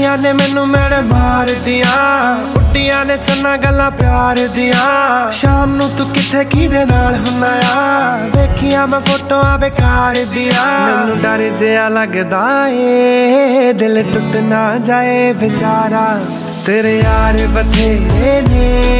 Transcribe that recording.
ਨੇ ਮਾਰਦੀਆਂ ਉੱਡੀਆਂ ਨੇ ਚੰਨਾ ਗੱਲਾਂ ਪਿਆਰ ਦੀਆਂ। ਸ਼ਾਮ ਨੂੰ ਤੂੰ ਕਿੱਥੇ ਕਿਹਦੇ ਨਾਲ ਹੁੰਨਾ ਆ? ਵੇਖੀਆਂ ਮੈਂ ਫੋਟੋਆਂ ਬੇਕਾਰ ਦੀਆਂ। ਮੈਨੂੰ ਡਰ ਜਿਹਾ ਲੱਗਦਾ ਏ, ਦਿਲ ਟੁੱਟ ਨਾ ਜਾਏ ਵਿਚਾਰਾ। ਤੇਰੇ ਯਾਰ ਬਥੇਰੇ ਨੇ।